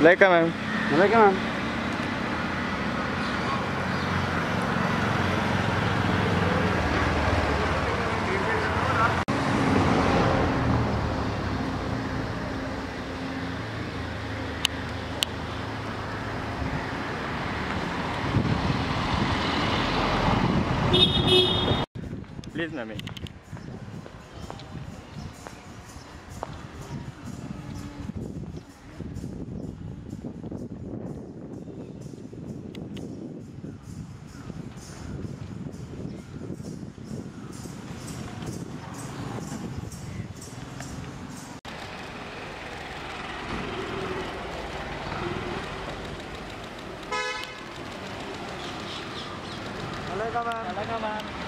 Alaikum, ma'am. Alaikum, ma'am. Please, ma'am. 来干嘛？来干嘛？